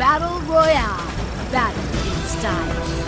Battle Royale. Battle in style.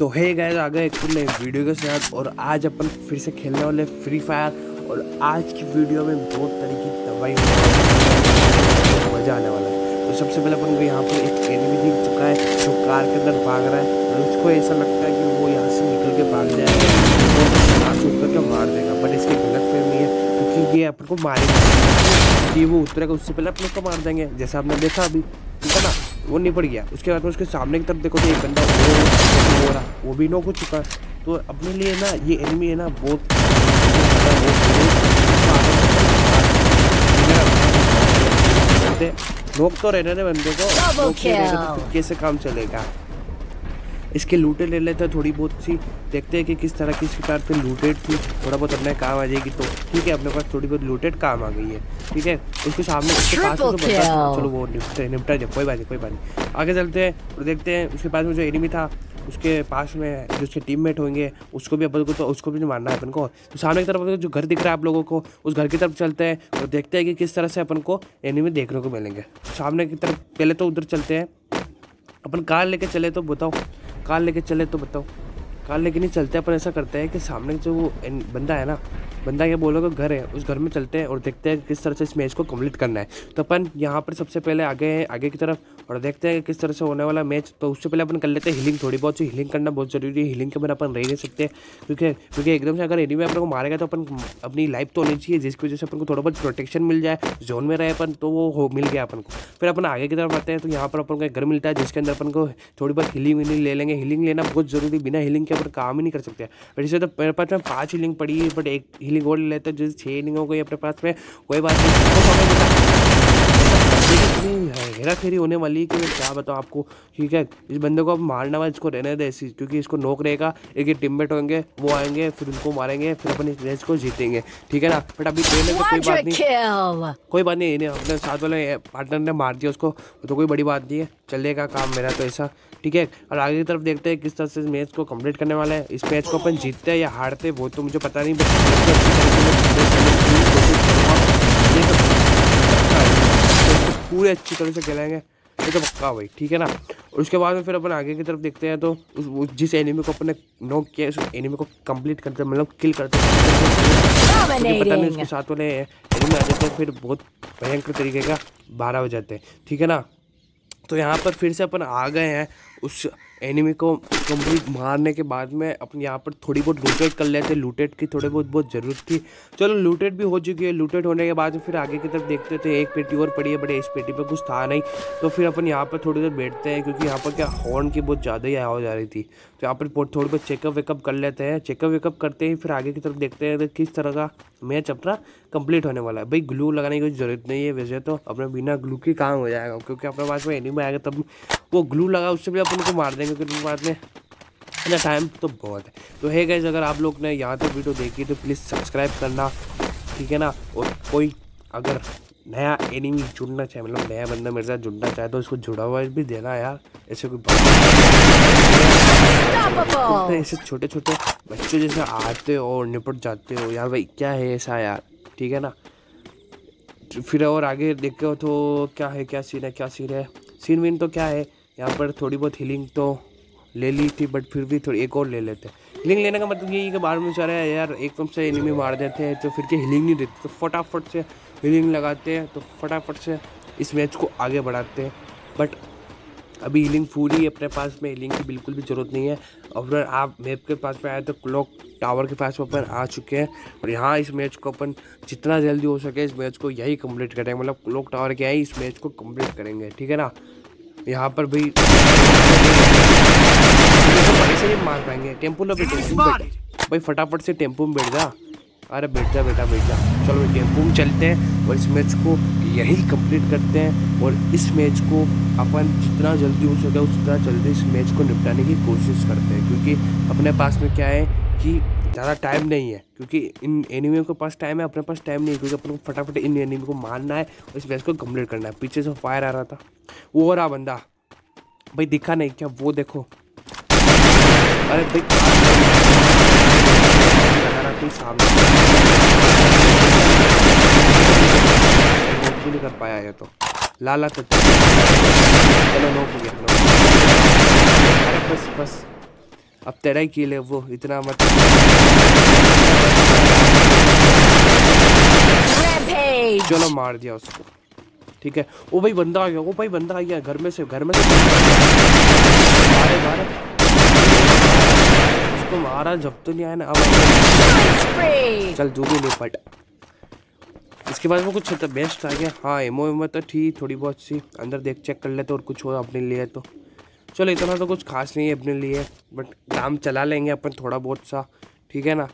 तो है गए आ गए नए वीडियो के साथ और आज अपन फिर से खेलने वाले फ्री फायर और आज की वीडियो में बहुत तरीके की दवाई मज़ा आने वाला है। तो सबसे पहले अपन को यहाँ पर एक एनिमी दिख चुका है जो कार के अंदर भाग रहा है और उसको ऐसा लगता है कि वो यहाँ से निकल के भाग जाएगा। तो उतर के मार देगा बट इसकी गलत फहमी है, क्योंकि ये अपन को मारेगा। कि वो उतरेगा, उससे पहले अपने को मार देंगे। जैसा आपने देखा अभी ठीक है ना? वो निपट गया। उसके बाद में उसके सामने की तरफ़ देखो तो एक बंदा वो हो रहा। वो भी नोक हो चुका है। तो अपने लिए ना ये एनिमी है ना बहुत नोक तो रहने बंदे को। तो कैसे काम चलेगा? इसके लूटे ले लेते हैं थोड़ी बहुत सी देखते हैं कि किस तरह की इसकी कार पे लूटेड थी। थोड़ा बहुत अपने काम आ जाएगी तो ठीक है अपने पास थोड़ी बहुत लूटेड काम आ गई है ठीक है। उसके सामने उसके पास में तो. चलो वो निपटा निपटा जाए कोई बात नहीं कोई बात नहीं। आगे चलते हैं और देखते हैं उसके पास में जो एनिमी था उसके पास में जो उसके टीममेट होंगे उसको भी अपन को तो उसको भी नहीं मारना है अपन को। तो सामने की तरफ़ जो घर दिख रहा है आप लोगों को उस घर की तरफ़ चलते हैं और देखते हैं कि किस तरह से अपन को एनिमी देखने को मिलेंगे। सामने की तरफ़ पहले तो उधर चलते हैं अपन कार लेके चले तो बताओ कार लेके चले तो बताओ। कार लेके नहीं चलते, अपन ऐसा करते हैं कि सामने जो वो बंदा है ना, बंदा क्या बोलोगे घर है, उस घर में चलते हैं और देखते हैं किस तरह से इस मैच को कंप्लीट करना है। तो अपन यहाँ पर सबसे पहले आगे हैं, आगे की तरफ़ और देखते हैं कि किस तरह से होने वाला मैच तो उससे पहले अपन कर लेते हैं हीलिंग थोड़ी बहुत सी हीलिंग करना बहुत ज़रूरी है। हीलिंग के बिना अपन रह नहीं सकते, क्योंकि क्योंकि एकदम से अगर एनिमी अपन को मारेगा तो अपन अपनी लाइफ तो होनी चाहिए, जिसकी वजह से अपन को थोड़ा बहुत प्रोटेक्शन मिल जाए जोन में रहे अपन तो वो हो, मिल गया अपन को। फिर अपन आगे की तरफ़ आते हैं तो यहाँ पर अपन को एक घर मिलता है, जिसके अंदर अपन को थोड़ी बहुत हीलिंग वीलिंग ले लेंगे। हीलिंग लेना बहुत ज़रूरी, बिना हीलिंग के अपन काम ही नहीं कर सकते। वैसे तो मेरे पास में पाँच हीलिंग पड़ी है बट एक हीलिंग और लेते हैं जैसे छः हीलिंग हो गई अपने पास में। कोई बात नहीं वो समय बता- इतनी हेरा फेरी होने वाली है कि मैं क्या बताऊँ आपको? ठीक है इस बंदे को अब मारना हुआ इसको रहने दे ऐसी क्योंकि इसको नोक रहेगा एक ही टीममेट होंगे वो आएँगे फिर उनको मारेंगे फिर अपन इस मैच को जीतेंगे। ठीक है ना? बट अभी ट्रेन में कोई बात नहीं। कोई बात नहीं अपने साथ वाले पार्टनर ने मार दिया उसको तो कोई बड़ी बात नहीं है। चलेगा काम मेरा तो ऐसा। ठीक है और आगे की तरफ़ देखते हैं किस तरह से इस मैच को कंप्लीट करने वाला है। इस मैच को अपन जीतते हैं या हारते वो तो मुझे पता नहीं बट ये तो पक्का है। तो इसको पूरे अच्छी तरह से खेलेंगे ये तो पक्का भाई ठीक है ना? और उसके बाद में फिर अपन आगे की तरफ़ देखते हैं तो उस जिस एनिमी को अपने नोक किया उस एनिमी को कंप्लीट करते हैं, मतलब किल करते हैं। तो पता नहीं उसके साथ वाले एनिमी आ जाते हैं फिर बहुत भयंकर तरीके का बारह हो जाते हैं ठीक है ना? तो यहाँ पर फिर से अपन आ गए हैं उस एनिमी को कंप्लीट मारने के बाद में अपने यहाँ पर थोड़ी बहुत लूटेड कर लेते हैं लूटेड की थोड़ी बहुत बहुत ज़रूरत थी चलो लूटेड भी हो चुकी है। लूटेड होने के बाद फिर आगे की तरफ़ देखते थे एक पेटी और पड़ी है, बट इस पेटी पे कुछ था नहीं। तो फिर अपन यहाँ पर थोड़ी देर बैठते हैं, क्योंकि यहाँ पर क्या हॉर्न की बहुत ज़्यादा ही आवाज़ आ रही थी। तो यहाँ पर थोड़ी बहुत चेकअप वेकअप कर लेते हैं। चेकअप वेकअप करते ही फिर आगे की तरफ़ देखते हैं किस तरह का मैच अपना कंप्लीट होने वाला है। भाई ग्लू लगाने की कोई ज़रूरत नहीं है वैसे तो। अपने बिना ग्लू के काम हो जाएगा, क्योंकि अपने पास में एनिमी आएगा तब वो ग्लू लगा, उससे भी अपन को मार देंगे। क्योंकि बाद में। इतना टाइम तो बहुत है। तो है गाइज़ अगर आप लोग ने यहाँ तक वीडियो देखी तो प्लीज़ सब्सक्राइब करना ठीक है ना? और कोई अगर नया एनिमी जुड़ना चाहे मतलब नया बंदा मेरे साथ जुड़ना चाहे तो उसको जुड़ा हुआ भी देना यार। ऐसे कोई बात तो. ऐसे छोटे छोटे बच्चे जैसे आते हो और निपट जाते हो यार भाई क्या है ऐसा यार ठीक है ना? फिर और आगे देखते हो तो क्या है क्या सीन है क्या सीन है? सीन वीन तो क्या है? यहाँ पर थोड़ी बहुत हीलिंग तो ले ली थी बट फिर भी थोड़ी एक और ले लेते हैं। हीलिंग लेने का मतलब यही है कि बाहर में है यार एकदम से एनिमी मार देते हैं तो फिर के हीलिंग नहीं देते? तो फटाफट से हीलिंग लगाते हैं तो फटाफट से इस मैच को आगे बढ़ाते हैं। बट अभी हीलिंग पूरी अपने पास में हीलिंग की बिल्कुल भी ज़रूरत नहीं है। और आप मैप के पास में आए तो क्लॉक टावर के पास में अपन आ चुके हैं। और यहाँ इस मैच को अपन जितना जल्दी हो सके इस मैच को यही कंप्लीट करेंगे। मतलब क्लॉक टावर के आई इस मैच को कंप्लीट करेंगे, ठीक है ना? यहाँ पर भी ऐसे नहीं मार पाएँगे। टेंपो लो टेंपो भाई फटाफट से टेंपो में बैठ जा। अरे बैठ जा बेटा बैठ जा। चलो टेंपो में चलते हैं और इस मैच को यही कंप्लीट करते हैं और इस मैच को अपन जितना जल्दी हो सके उतना जल्दी इस मैच को निपटाने की कोशिश करते हैं क्योंकि अपने पास में क्या है कि ज़्यादा टाइम नहीं है, क्योंकि इन एनिमियों के पास टाइम है, अपने पास टाइम नहीं है, क्योंकि अपन को फटाफट इन एनिमी को मारना है और इस मैच को कंप्लीट करना है। पीछे से फायर आ रहा था। वो रहा बंदा। भाई दिखा नहीं क्या, वो देखो। अरे भाई सामने। नहीं कर पाया ये तो। लाला तो चलो नो हो गया बस बस। अब तेरा ही कील है वो इतना मत चलो मार दिया उसको। ठीक है। ओ भाई बंदा आ गया ओ भाई बंदा आ गया घर में से घर में से मारे मारे। उसको मारा जब तो नहीं आया ना अब चल जो भी निपट इसके बाद वो कुछ बेस्ट आ गया। हाँ एमओ एमओ तो ठीक थोड़ी बहुत सी। अंदर देख चेक कर लेते और कुछ हो अपने लिए तो। चलो, इतना तो कुछ खास नहीं है अपने लिए बट काम चला लेंगे अपन थोड़ा बहुत सा, ठीक है ना?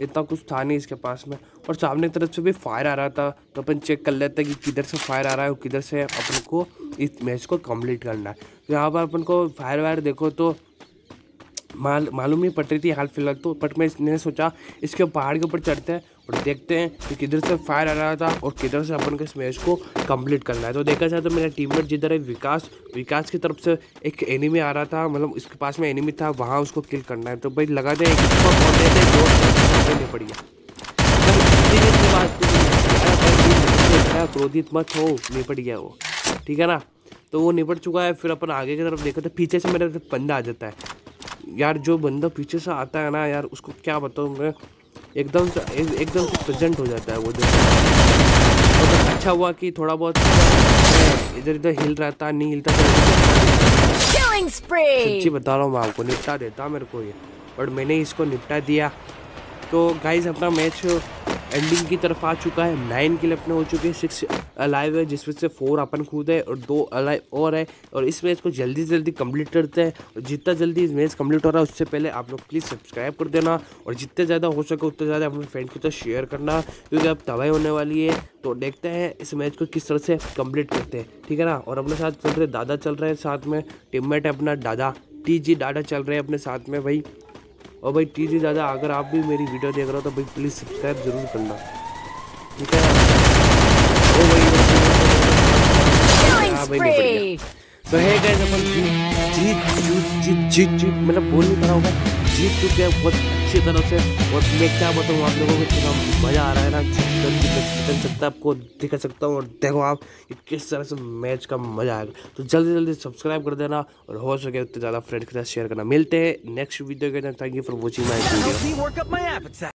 इतना कुछ था नहीं इसके पास में। और सामने तरफ़ से भी फायर आ रहा था तो अपन चेक कर लेते हैं कि किधर से फायर आ रहा है और किधर से अपन को इस मैच को कंप्लीट करना है। तो यहाँ पर अपन को फायर वायर देखो तो माल, मालूम नहीं पड़ रही थी हाल फ़िलहाल तो बट मैंने सोचा इसके पहाड़ के ऊपर चढ़ते हैं और देखते हैं कि किधर से फायर आ रहा था और किधर से अपन को इस मैच को कंप्लीट करना है। तो देखा जाए तो मेरा टीममेट जिधर है, विकास। विकास की तरफ़ से एक एनिमी आ रहा था मतलब इसके पास में एनिमी था, वहाँ उसको किल करना है। तो भाई लगा दे पड़ गया क्रोधित मत हो निपट गया वो। ठीक है ना? तो वो निपट चुका है, फिर अपन आगे की तरफ़ देखा तो पीछे से मेरा बंदा आ जाता है। यार, जो बंदा पीछे से आता है ना, यार, उसको क्या बताऊँ मैं? एकदम एकदम प्रेजेंट हो जाता है वो जो तो अच्छा हुआ कि थोड़ा बहुत इधर इधर हिल रहा था नहीं हिलता सच्ची बता रहा हूँ मैं आपको निपटा देता मेरे को ये। बट मैंने इसको निपटा दिया। तो गाइज़ अपना मैच एंडिंग की तरफ़ आ चुका है। नाइन किल अपने हो चुके हैं। सिक्स अलाइव है, जिसमें से फोर अपन खुद है और दो अलाइव और है। और इस मैच को जल्दी से जल्दी कंप्लीट करते हैं। और जितना जल्दी इस मैच कंप्लीट हो रहा है, उससे पहले आप लोग प्लीज़ सब्सक्राइब कर देना। और जितने ज़्यादा हो सके, उतने ज़्यादा अपने फ्रेंड के साथ शेयर करना, क्योंकि अब तबाही होने वाली है। तो देखते हैं इस मैच को किस तरह से कंप्लीट करते हैं। ठीक है ना? और अपने साथ चल रहे दादा चल रहे हैं साथ में। टीममेट है अपना दादा। टी जी चल रहे हैं अपने साथ में भाई। और भाई टी जी दादा अगर आप भी मेरी वीडियो देख रहे हो तो भाई प्लीज़ सब्सक्राइब ज़रूर करना ठीक है ओ भाई हाँ भाई तो है अपन जीत जीत जीत जीत जीत मतलब बोल नहीं पा रहा होगा जीत चुके हैं बहुत अच्छी तरह से और मैं क्या बताऊँ, आप लोगों को कितना मज़ा आ रहा है ना कर सकता आपको दिखा सकता हूँ और देखो आप कि किस तरह से मैच का मज़ा आएगा। तो जल्दी जल्दी सब्सक्राइब कर देना और हो सके उतने ज़्यादा फ्रेंड के साथ शेयर करना। मिलते हैं नेक्स्ट वीडियो के अंदर। Thank you for watching my video